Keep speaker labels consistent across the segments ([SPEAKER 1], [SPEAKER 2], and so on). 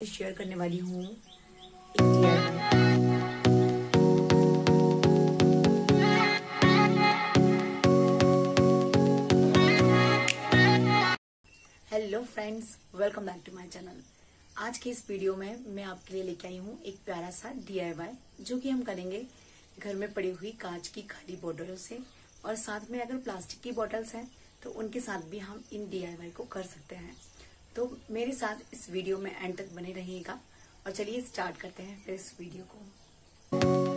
[SPEAKER 1] Share करने वाली हूँ। Hello friends welcome back to my channel आज की इस वीडियो में मैं आपके लिए लेके आई हूँ एक प्यारा सा DIY जो कि हम करेंगे घर में पड़ी हुई कांच की खाली बोतलों से। और साथ में अगर प्लास्टिक की बोतल्स हैं तो उनके साथ भी हम इन DIY को कर सकते हैं। तो मेरे साथ इस वीडियो में एंड तक बने रहिएगा और चलिए स्टार्ट करते हैं फिर इस वीडियो को।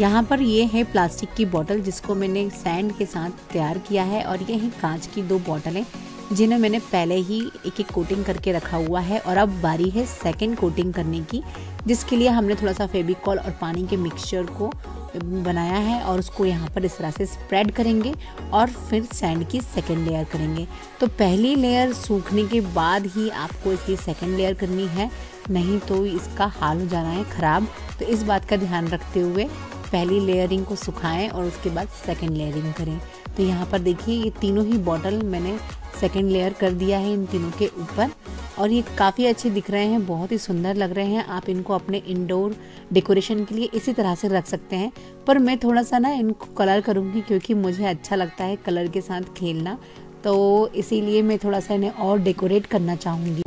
[SPEAKER 2] यहाँ पर ये है प्लास्टिक की बोतल जिसको मैंने सैंड के साथ तैयार किया है और ये है कांच की दो बोतलें, जिन्हें मैंने पहले ही एक एक कोटिंग करके रखा हुआ है और अब बारी है सेकंड कोटिंग करने की, जिसके लिए हमने थोड़ा सा फेविकॉल और पानी के मिक्सचर को बनाया है और उसको यहाँ पर इस तरह से स्प्रेड करेंगे और फिर सैंड की सेकेंड लेयर करेंगे। तो पहली लेयर सूखने के बाद ही आपको इसकी सेकेंड लेयर करनी है, नहीं तो इसका हाल हो जाना है ख़राब। तो इस बात का ध्यान रखते हुए पहली लेयरिंग को सुखाएँ और उसके बाद सेकेंड लेयरिंग करें। तो यहाँ पर देखिए, ये तीनों ही बॉटल मैंने सेकेंड लेयर कर दिया है इन तीनों के ऊपर। और ये काफ़ी अच्छे दिख रहे हैं, बहुत ही सुंदर लग रहे हैं। आप इनको अपने इंडोर डेकोरेशन के लिए इसी तरह से रख सकते हैं। पर मैं थोड़ा सा ना इनको कलर करूँगी क्योंकि मुझे अच्छा लगता है कलर के साथ खेलना। तो इसीलिए मैं थोड़ा सा इन्हें और डेकोरेट करना चाहूँगी।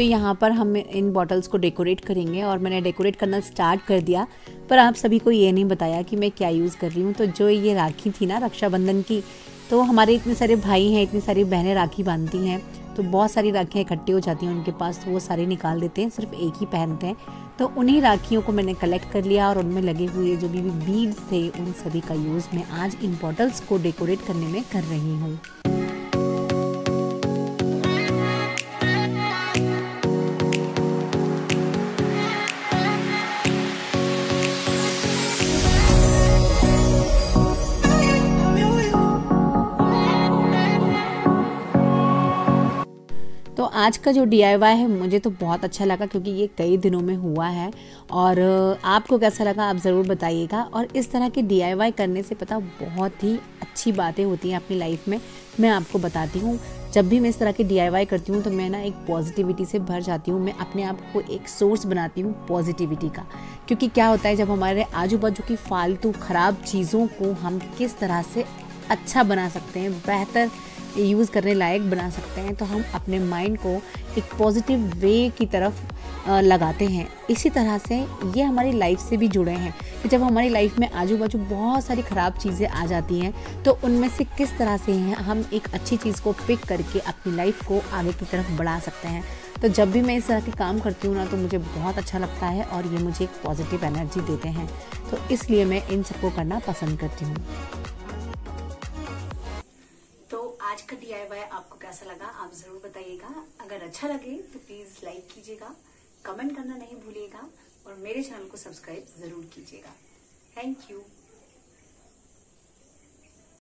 [SPEAKER 2] तो यहाँ पर हम इन बॉटल्स को डेकोरेट करेंगे और मैंने डेकोरेट करना स्टार्ट कर दिया, पर आप सभी को ये नहीं बताया कि मैं क्या यूज़ कर रही हूँ। तो जो ये राखी थी ना रक्षाबंधन की तो हमारे इतने सारे भाई हैं, इतनी सारी बहनें राखी बांधती हैं तो बहुत सारी राखियाँ इकट्ठी हो जाती हैं उनके पास तो वो सारी निकाल देते हैं, सिर्फ़ एक ही पहनते हैं। तो उन्हीं राखियों को मैंने कलेक्ट कर लिया और उनमें लगे हुए जो भी बीड्स थे, उन सभी का यूज़ मैं आज इन बॉटल्स को डेकोरेट करने में कर रही हूँ। आज का जो DIY है, मुझे तो बहुत अच्छा लगा क्योंकि ये कई दिनों में हुआ है और आपको कैसा लगा आप ज़रूर बताइएगा। और इस तरह के DIY करने से पता बहुत ही अच्छी बातें होती हैं अपनी लाइफ में, मैं आपको बताती हूँ। जब भी मैं इस तरह की डी करती हूँ तो मैं ना एक पॉजिटिविटी से भर जाती हूँ, मैं अपने आप को एक सोर्स बनाती हूँ पॉजिटिविटी का। क्योंकि क्या होता है, जब हमारे आजू बाजू की फालतू ख़राब चीज़ों को हम किस तरह से अच्छा बना सकते हैं, बेहतर यूज़ करने लायक बना सकते हैं तो हम अपने माइंड को एक पॉजिटिव वे की तरफ़ लगाते हैं। इसी तरह से ये हमारी लाइफ से भी जुड़े हैं। कि जब हमारी लाइफ में आजू बाजू बहुत सारी ख़राब चीज़ें आ जाती हैं तो उनमें से किस तरह से हैं, हम एक अच्छी चीज़ को पिक करके अपनी लाइफ को आगे की तरफ़ बढ़ा सकते हैं। तो जब भी मैं इस तरह के काम करती हूँ ना तो मुझे बहुत अच्छा लगता है और ये मुझे एक पॉजिटिव एनर्जी देते हैं। तो इसलिए मैं इन सबको करना पसंद करती हूँ।
[SPEAKER 1] का डी आपको कैसा लगा, आप ज़रूर बताइएगा। अगर अच्छा लगे तो प्लीज़ लाइक कीजिएगा कमेंट करना नहीं भूलिएगा और मेरे चैनल को सब्सक्राइब ज़रूर कीजिएगा। Thank you